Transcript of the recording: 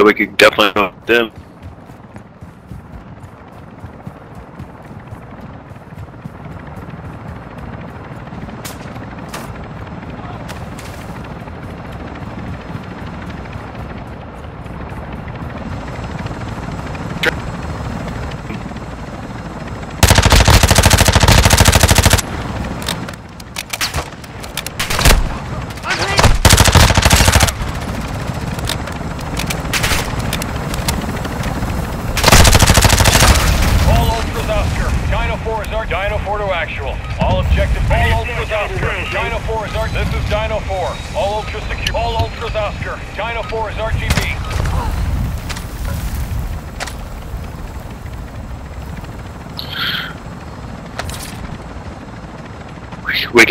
we could definitely help them. Dino 4 is our Dino 4 to actual. All objective. All Ultras Oscar. Dino 4 is our. This is Dino 4. All Ultras secure. All Ultras Oscar. Dino 4 is RTB. We can